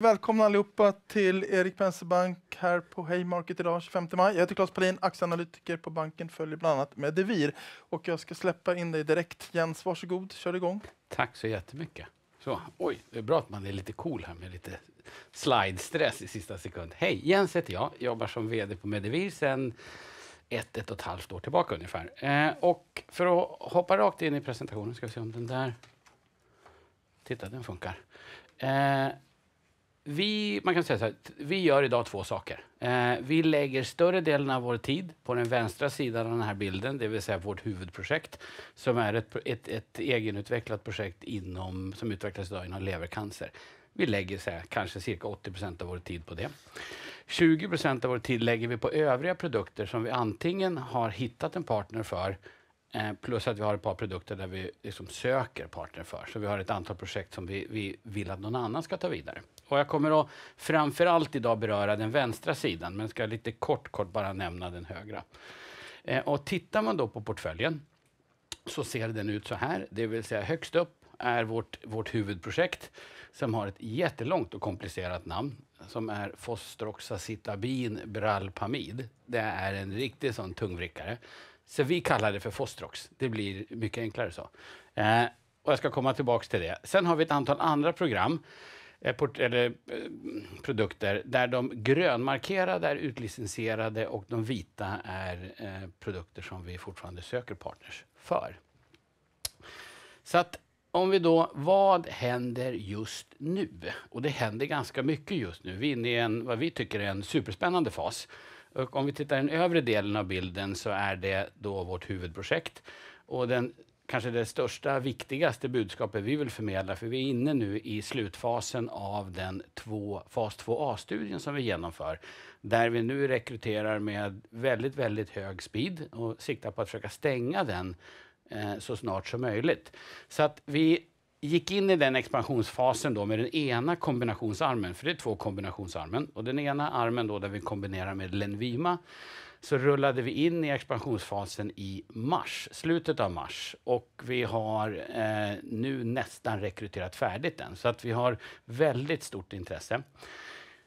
Välkomna allihopa till Erik Penser Bank här på Haymarket idag 25 maj. Jag heter Claes Palin, aktieanalytiker på banken, följer bland annat med Devir. Och jag ska släppa in dig direkt. Jens, varsågod, kör igång. Tack så jättemycket. Så, oj, det är bra att man är lite cool här med lite slide-stress i sista sekund. Hej, Jens heter jag, jobbar som VD på Medivir sedan ett, ett och ett halvt år tillbaka ungefär. Eh, och för att hoppa rakt in i presentationen, ska vi se om den där... Titta, den funkar. Eh, vi, man kan säga så här, vi gör idag två saker. Eh, vi lägger större delen av vår tid på den vänstra sidan av den här bilden, det vill säga vårt huvudprojekt, som är ett, ett, ett egenutvecklat projekt inom, som utvecklas idag inom levercancer. Vi lägger så här, kanske cirka 80 procent av vår tid på det. 20 procent av vår tid lägger vi på övriga produkter som vi antingen har hittat en partner för Eh, plus att vi har ett par produkter där vi liksom söker partner för. Så vi har ett antal projekt som vi, vi vill att någon annan ska ta vidare. Och jag kommer att framförallt idag beröra den vänstra sidan, men ska lite kort, kort bara nämna den högra. Eh, och tittar man då på portföljen så ser den ut så här. Det vill säga högst upp är vårt, vårt huvudprojekt som har ett jättelångt och komplicerat namn som är Fostroxacitabin Bralpamid. Det är en riktig sån tungvrickare så vi kallar det för Fostrox. Det blir mycket enklare så. Eh, och jag ska komma tillbaka till det. Sen har vi ett antal andra program eh, eller eh, produkter där de grönmarkerade är utlicensierade och de vita är eh, produkter som vi fortfarande söker partners för. Så att om vi då, vad händer just nu? Och det händer ganska mycket just nu. Vi är inne i en, vad vi tycker är en superspännande fas. Och om vi tittar den övre delen av bilden så är det då vårt huvudprojekt. Och den kanske det största, viktigaste budskapet vi vill förmedla, för vi är inne nu i slutfasen av den två, fas 2A-studien som vi genomför, där vi nu rekryterar med väldigt, väldigt hög speed och siktar på att försöka stänga den eh, så snart som möjligt. Så att vi gick in i den expansionsfasen då med den ena kombinationsarmen, för det är två kombinationsarmen. Och den ena armen då där vi kombinerar med Lenvima, så rullade vi in i expansionsfasen i mars, slutet av mars. Och vi har eh, nu nästan rekryterat färdigt den, så att vi har väldigt stort intresse.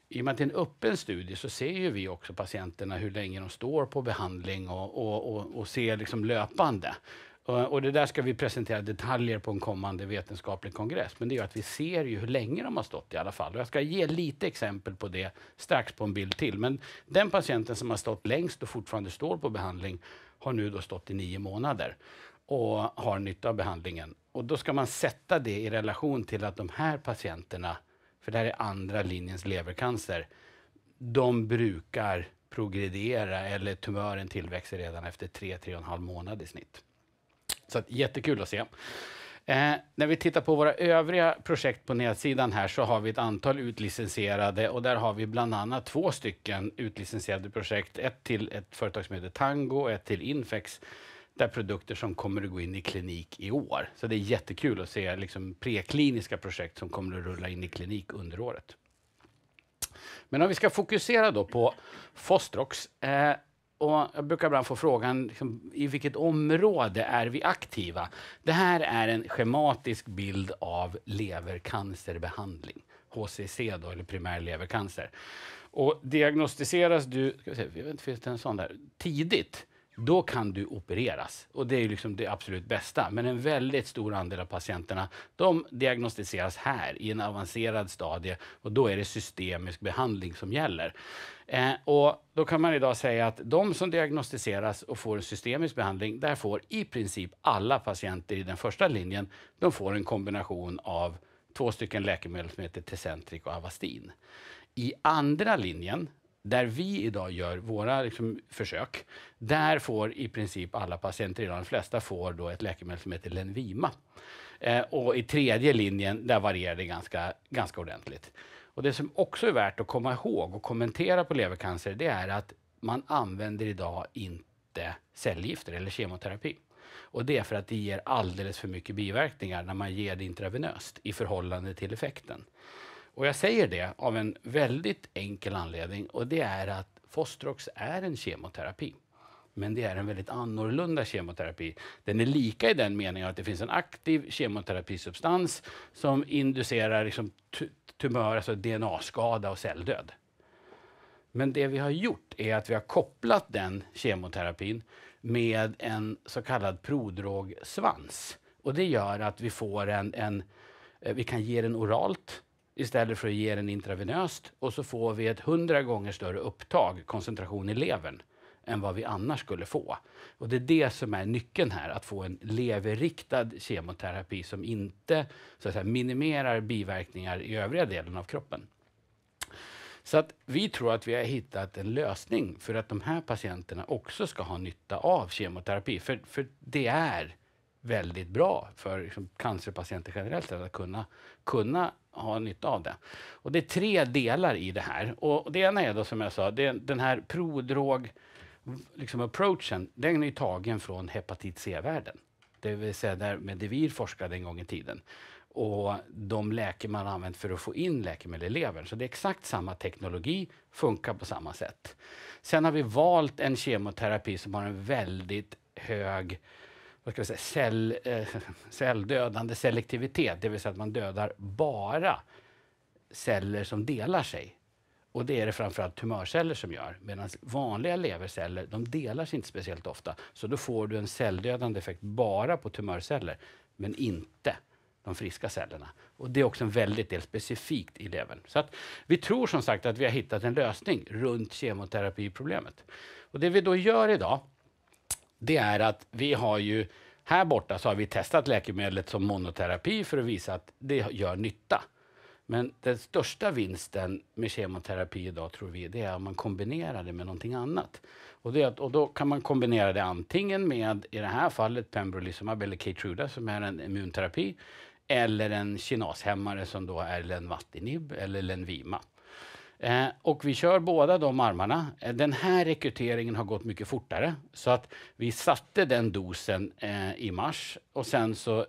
I och med att det är en öppen studie så ser ju vi också patienterna hur länge de står på behandling och, och, och, och ser liksom löpande. Och det där ska vi presentera detaljer på en kommande vetenskaplig kongress. Men det gör att vi ser ju hur länge de har stått i alla fall. Och jag ska ge lite exempel på det strax på en bild till. Men den patienten som har stått längst och fortfarande står på behandling har nu då stått i nio månader och har nytta av behandlingen. Och då ska man sätta det i relation till att de här patienterna, för det här är andra linjens levercancer, de brukar progredera eller tumören tillväxer redan efter tre, tre och en halv månad i snitt. Så att, jättekul att se. Eh, när vi tittar på våra övriga projekt på nedsidan här så har vi ett antal utlicensierade och där har vi bland annat två stycken utlicensierade projekt. Ett till ett företag som heter Tango och ett till Infex där produkter som kommer att gå in i klinik i år. Så det är jättekul att se liksom prekliniska projekt som kommer att rulla in i klinik under året. Men om vi ska fokusera då på Fostrox eh, och jag brukar ibland få frågan liksom, i vilket område är vi aktiva? Det här är en schematisk bild av levercancerbehandling, HCC då, eller primär levercancer. Och diagnostiseras du, ska vi se, jag vet inte, finns det en sån där, tidigt, då kan du opereras. Och det är liksom det absolut bästa. Men en väldigt stor andel av patienterna, de diagnostiseras här i en avancerad stadie och då är det systemisk behandling som gäller. Eh, och då kan man idag säga att de som diagnostiseras och får en systemisk behandling, där får i princip alla patienter i den första linjen, de får en kombination av två stycken läkemedel som heter Tecentriq och Avastin. I andra linjen, där vi idag gör våra liksom, försök, där får i princip alla patienter, idag, de flesta får då ett läkemedel som heter Lenvima. Eh, och i tredje linjen, där varierar det ganska, ganska ordentligt. Och det som också är värt att komma ihåg och kommentera på levercancer, det är att man använder idag inte cellgifter eller kemoterapi. Och det är för att det ger alldeles för mycket biverkningar när man ger det intravenöst i förhållande till effekten. Och jag säger det av en väldigt enkel anledning och det är att Fostrox är en kemoterapi. Men det är en väldigt annorlunda kemoterapi. Den är lika i den meningen att det finns en aktiv kemoterapisubstans som inducerar liksom tumör, alltså DNA-skada och celldöd. Men det vi har gjort är att vi har kopplat den kemoterapin med en så kallad prodrogsvans. Och det gör att vi får en, en eh, vi kan ge den oralt istället för att ge den intravenöst och så får vi ett hundra gånger större upptag, koncentration i levern, än vad vi annars skulle få. Och det är det som är nyckeln här, att få en leverriktad kemoterapi som inte så att säga, minimerar biverkningar i övriga delen av kroppen. Så att vi tror att vi har hittat en lösning för att de här patienterna också ska ha nytta av kemoterapi. För, för det är väldigt bra för liksom, cancerpatienter generellt sett att kunna, kunna ha nytta av det. Och det är tre delar i det här. Och det ena är då som jag sa, det, den här prodrog liksom approachen, den är tagen från hepatit C-världen. Det vill säga där Medivir forskade en gång i tiden. Och de läkemedel man använt för att få in läkemedel i levern. Så det är exakt samma teknologi, funkar på samma sätt. Sen har vi valt en kemoterapi som har en väldigt hög vad ska jag säga, cell, eh, celldödande selektivitet, det vill säga att man dödar bara celler som delar sig. Och det är det framförallt tumörceller som gör. Medan vanliga leverceller, de delar sig inte speciellt ofta. Så då får du en celldödande effekt bara på tumörceller, men inte de friska cellerna. Och det är också en väldigt del specifikt i levern. Så att vi tror som sagt att vi har hittat en lösning runt kemoterapiproblemet. Och det vi då gör idag, det är att vi har ju här borta så har vi testat läkemedlet som monoterapi för att visa att det gör nytta. Men den största vinsten med kemoterapi idag tror vi, det är om man kombinerar det med någonting annat. Och, det, och då kan man kombinera det antingen med, i det här fallet, pembrolizumab eller Keytruda som är en immunterapi, eller en kinashämmare som då är Lenvatinib eller Lenvima. Eh, och vi kör båda de armarna. Eh, den här rekryteringen har gått mycket fortare så att vi satte den dosen eh, i mars och sen så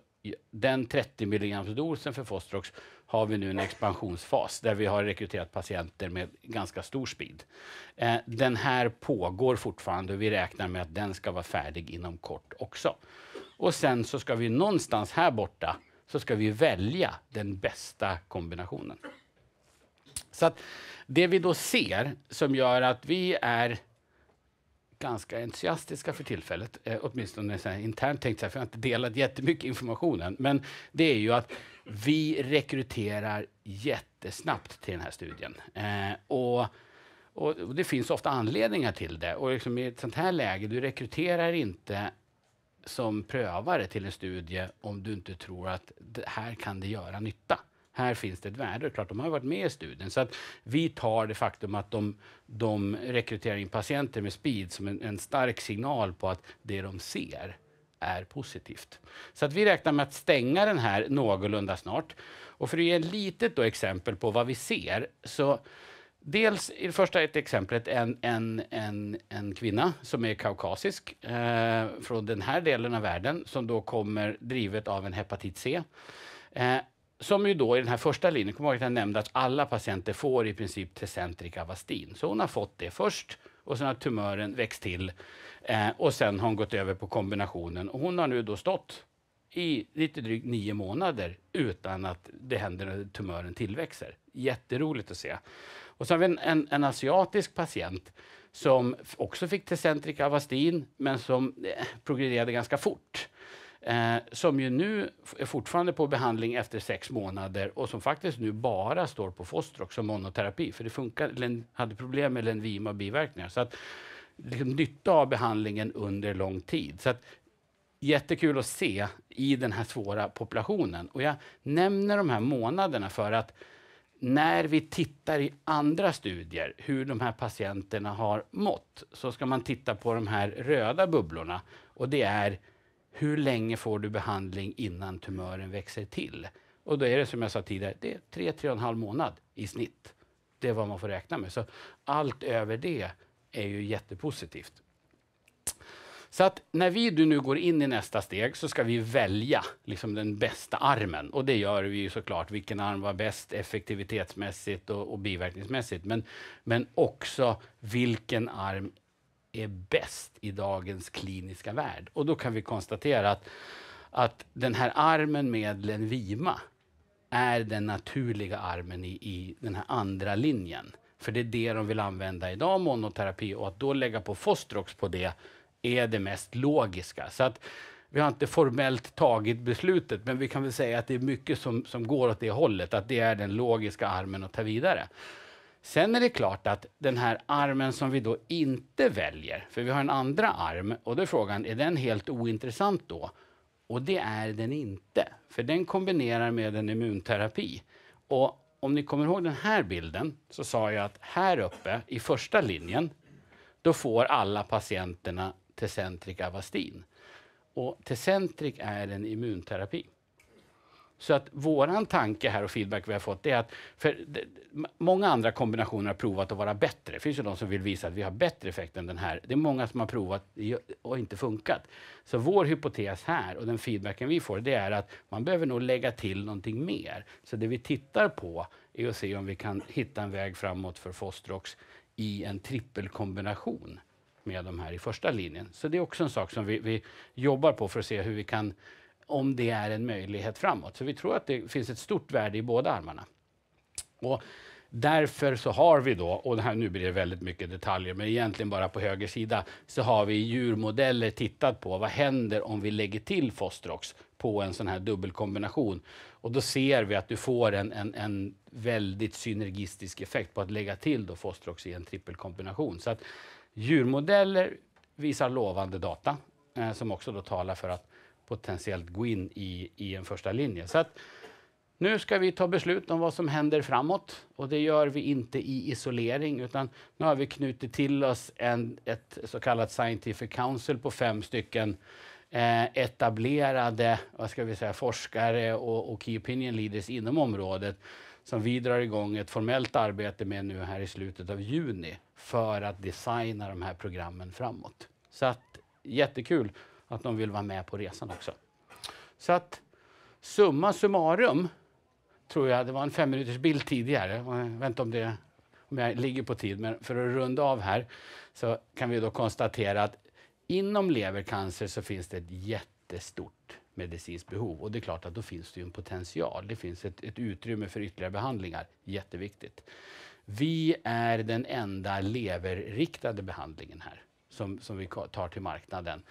den 30 mg dosen för Fostrox har vi nu en expansionsfas där vi har rekryterat patienter med ganska stor speed. Eh, den här pågår fortfarande och vi räknar med att den ska vara färdig inom kort också. Och sen så ska vi någonstans här borta så ska vi välja den bästa kombinationen. Så att det vi då ser som gör att vi är ganska entusiastiska för tillfället, eh, åtminstone så här, internt tänkt så här, för jag har inte delat jättemycket information än, men det är ju att vi rekryterar jättesnabbt till den här studien. Eh, och, och, det finns ofta anledningar till det. Och liksom i ett sånt här läge, du rekryterar inte som prövare till en studie om du inte tror att det här kan det göra nytta. Här finns det ett värde. Klart, de har varit med i studien. Så att vi tar det faktum att de, de rekryterar in patienter med speed som en, en stark signal på att det de ser är positivt. Så att vi räknar med att stänga den här någorlunda snart. Och för att ge ett litet då exempel på vad vi ser så Dels i det första ett exemplet en, en, en, en kvinna som är kaukasisk eh, från den här delen av världen som då kommer drivet av en hepatit C. Eh, som ju då i den här första linjen, kommer ihåg att jag nämnde att alla patienter får i princip Tecentric Avastin. Så hon har fått det först och sen har tumören växt till eh, och sen har hon gått över på kombinationen och hon har nu då stått i lite drygt nio månader utan att det händer när tumören tillväxer. Jätteroligt att se. Och så har vi en, en, en asiatisk patient som också fick Tecentric Avastin men som eh, progredierade ganska fort. Eh, som ju nu är fortfarande på behandling efter sex månader och som faktiskt nu bara står på Fostrox som monoterapi. För det funkar, hade problem med Lenvima och biverkningar. Så att, liksom, nytta av behandlingen under lång tid. Så att, jättekul att se i den här svåra populationen. Och jag nämner de här månaderna för att när vi tittar i andra studier hur de här patienterna har mått så ska man titta på de här röda bubblorna. Och det är hur länge får du behandling innan tumören växer till? Och då är det som jag sa tidigare, det är tre, tre och en halv månad i snitt. Det är vad man får räkna med. Så allt över det är ju jättepositivt. Så att när vi nu går in i nästa steg så ska vi välja liksom den bästa armen. Och det gör vi ju såklart. Vilken arm var bäst effektivitetsmässigt och, och biverkningsmässigt. Men, men också vilken arm är bäst i dagens kliniska värld. Och då kan vi konstatera att, att den här armen med Lenvima är den naturliga armen i, i den här andra linjen. För det är det de vill använda idag, monoterapi, och att då lägga på Fostrox på det är det mest logiska. Så att vi har inte formellt tagit beslutet, men vi kan väl säga att det är mycket som, som går åt det hållet, att det är den logiska armen att ta vidare. Sen är det klart att den här armen som vi då inte väljer, för vi har en andra arm, och då är frågan, är den helt ointressant då? Och det är den inte, för den kombinerar med en immunterapi. Och om ni kommer ihåg den här bilden så sa jag att här uppe i första linjen, då får alla patienterna Tecentric Avastin. Och Tecentric är en immunterapi. Så att våran tanke här och feedback vi har fått är att för många andra kombinationer har provat att vara bättre. Det finns ju de som vill visa att vi har bättre effekt än den här. Det är många som har provat och inte funkat. Så vår hypotes här och den feedbacken vi får det är att man behöver nog lägga till någonting mer. Så det vi tittar på är att se om vi kan hitta en väg framåt för Fostrox i en trippelkombination med de här i första linjen. Så det är också en sak som vi, vi jobbar på för att se hur vi kan om det är en möjlighet framåt. Så vi tror att det finns ett stort värde i båda armarna. Och därför så har vi då, och det här, nu blir det väldigt mycket detaljer, men egentligen bara på höger sida, så har vi djurmodeller tittat på vad händer om vi lägger till Fostrox på en sån här dubbelkombination. Och då ser vi att du får en, en, en väldigt synergistisk effekt på att lägga till då Fostrox i en trippelkombination. Så att djurmodeller visar lovande data eh, som också då talar för att potentiellt gå in i, i en första linje. Så att, nu ska vi ta beslut om vad som händer framåt och det gör vi inte i isolering utan nu har vi knutit till oss en, ett så kallat Scientific Council på fem stycken eh, etablerade vad ska vi säga, forskare och, och Key Opinion Leaders inom området som vi drar igång ett formellt arbete med nu här i slutet av juni för att designa de här programmen framåt. Så att jättekul att de vill vara med på resan också. Så att summa summarum tror jag, det var en fem minuters bild tidigare, jag vet inte om, det, om jag ligger på tid, men för att runda av här så kan vi då konstatera att inom levercancer så finns det ett jättestort medicinskt behov och det är klart att då finns det ju en potential. Det finns ett, ett utrymme för ytterligare behandlingar, jätteviktigt. Vi är den enda leverriktade behandlingen här som, som vi tar till marknaden.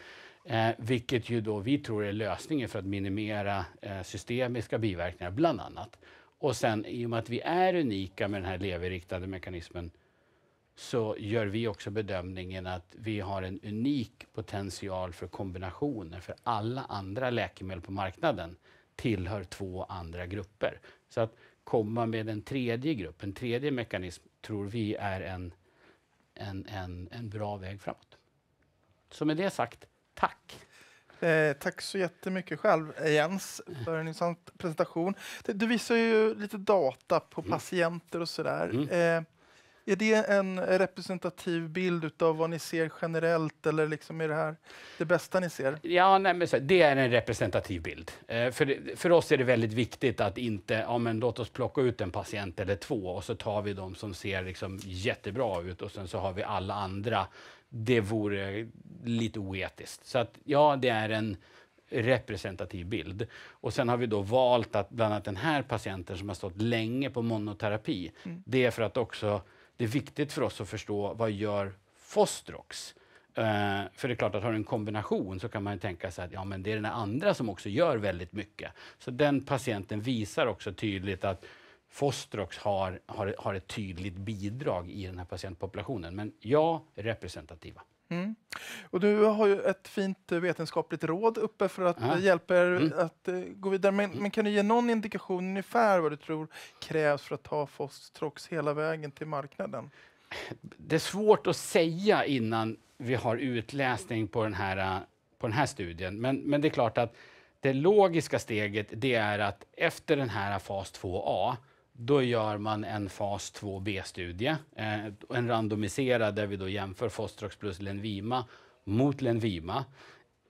Eh, vilket ju då vi tror är lösningen för att minimera eh, systemiska biverkningar, bland annat. Och sen i och med att vi är unika med den här leverriktade mekanismen så gör vi också bedömningen att vi har en unik potential för kombinationer för alla andra läkemedel på marknaden tillhör två andra grupper. Så att komma med en tredje grupp, en tredje mekanism, tror vi är en, en, en, en bra väg framåt. Så med det sagt, Tack! Eh, tack så jättemycket själv, Jens, för en intressant presentation. Du visar ju lite data på mm. patienter och sådär. Mm. Eh, är det en representativ bild av vad ni ser generellt eller liksom är det här det bästa ni ser? Ja, nej, men så, det är en representativ bild. Eh, för, för oss är det väldigt viktigt att inte, ja men låt oss plocka ut en patient eller två och så tar vi de som ser liksom jättebra ut och sen så har vi alla andra det vore lite oetiskt. Så att ja, det är en representativ bild. Och sen har vi då valt att bland annat den här patienten som har stått länge på monoterapi, mm. det är för att också det är viktigt för oss att förstå vad gör Fostrox? Uh, för det är klart att har du en kombination så kan man tänka sig att ja, men det är den andra som också gör väldigt mycket. Så den patienten visar också tydligt att Fostrox har, har, har ett tydligt bidrag i den här patientpopulationen. Men ja, representativa. Mm. Och du har ju ett fint vetenskapligt råd uppe för att Aha. hjälpa er mm. att uh, gå vidare. Men, mm. men, kan du ge någon indikation ungefär vad du tror krävs för att ta Fostrox hela vägen till marknaden? Det är svårt att säga innan vi har utläsning på den här, på den här studien. Men, men det är klart att det logiska steget det är att efter den här fas 2A då gör man en fas 2b-studie, eh, en randomiserad där vi då jämför Fostrox plus Lenvima mot Lenvima.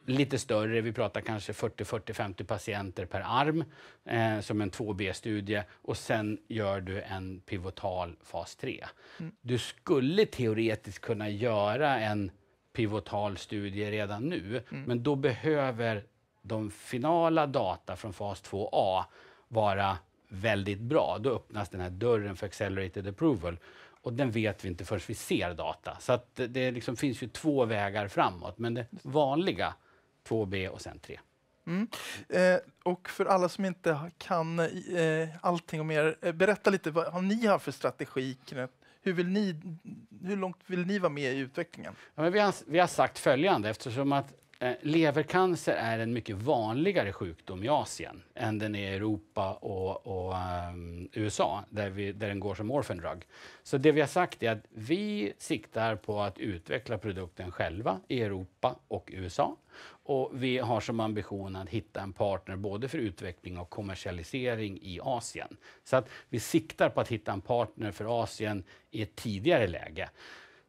Lite större, vi pratar kanske 40-40-50 patienter per arm eh, som en 2b-studie och sen gör du en pivotal fas 3. Mm. Du skulle teoretiskt kunna göra en pivotal studie redan nu. Men då behöver de finala data från fas 2A vara väldigt bra. Då öppnas den här dörren för accelerated approval. Och den vet vi inte förrän vi ser data. Så det- liksom finns ju två vägar framåt. Men det vanliga 2B och sen 3. Mm. Eh, och för alla som inte kan eh, allting om er, eh, berätta lite vad har ni haft för strategi? Hur, vill ni, hur långt vill ni vara med i utvecklingen? Ja, men vi, har, vi har sagt följande, eftersom att Eh, levercancer är en mycket vanligare sjukdom i Asien än den är i Europa och, och um, USA, där, vi, där den går som orphan drug. Så det vi har sagt är att vi siktar på att utveckla produkten själva i Europa och USA. Och vi har som ambition att hitta en partner både för utveckling och kommersialisering i Asien. Så att vi siktar på att hitta en partner för Asien i ett tidigare läge.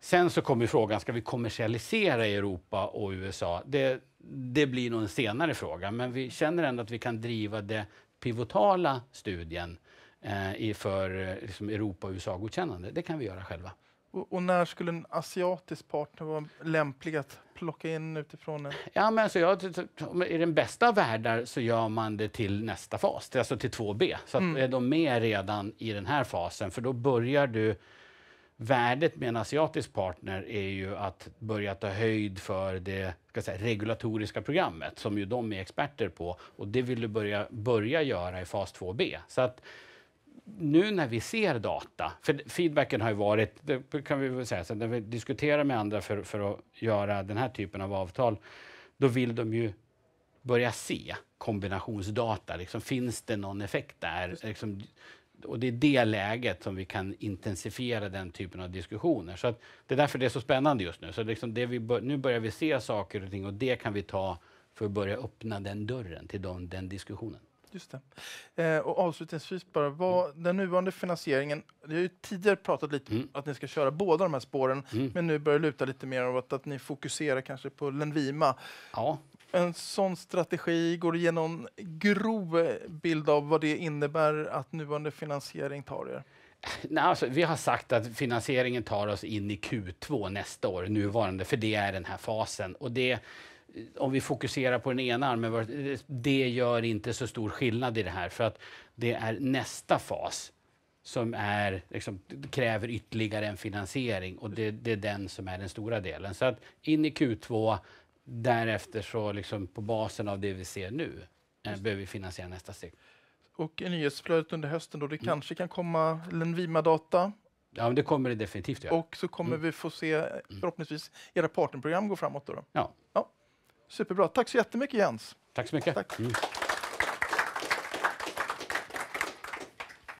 Sen så kommer frågan, ska vi kommersialisera i Europa och USA? Det, det blir nog en senare fråga, men vi känner ändå att vi kan driva det pivotala studien eh, för eh, liksom Europa och USA-godkännande. Det kan vi göra själva. Och, och när skulle en asiatisk partner vara lämplig att plocka in utifrån en? Ja, men alltså jag, I den bästa av världar så gör man det till nästa fas, alltså till 2B. Så att är de med redan i den här fasen, för då börjar du... Värdet med en asiatisk partner är ju att börja ta höjd för det ska säga, regulatoriska programmet, som ju de är experter på. Och det vill du börja, börja göra i fas 2B. Så att nu när vi ser data, för feedbacken har ju varit, det kan vi väl säga, så när vi diskuterar med andra för, för att göra den här typen av avtal, då vill de ju börja se kombinationsdata. Liksom, finns det någon effekt där? Liksom, och det är det läget som vi kan intensifiera den typen av diskussioner. Så att det är därför det är så spännande just nu. Så liksom det vi bör, nu börjar vi se saker och ting och det kan vi ta för att börja öppna den dörren till de, den diskussionen. Just det. Eh, och avslutningsvis bara, vad, den nuvarande finansieringen, vi har ju tidigare pratat lite om att ni ska köra båda de här spåren, men nu börjar det luta lite mer åt att ni fokuserar kanske på Lenvima. Ja, en sån strategi, går det ge någon grov bild av vad det innebär att nuvarande finansiering tar er? Nej, alltså, vi har sagt att finansieringen tar oss in i Q2 nästa år, nuvarande, för det är den här fasen. Och det, om vi fokuserar på den ena armen, det gör inte så stor skillnad i det här, för att det är nästa fas som är, liksom, kräver ytterligare en finansiering och det, det är den som är den stora delen. Så att in i Q2, därefter så liksom på basen av det vi ser nu, eh, behöver vi finansiera nästa steg. Och i nyhetsflödet under hösten då det kanske kan komma Lenvima-data Ja, men det kommer det definitivt göra. och så kommer vi få se eh, förhoppningsvis era partnerprogram gå framåt. Då, då. Ja, Superbra. Tack så jättemycket Jens. tack så mycket. Tack. Mm.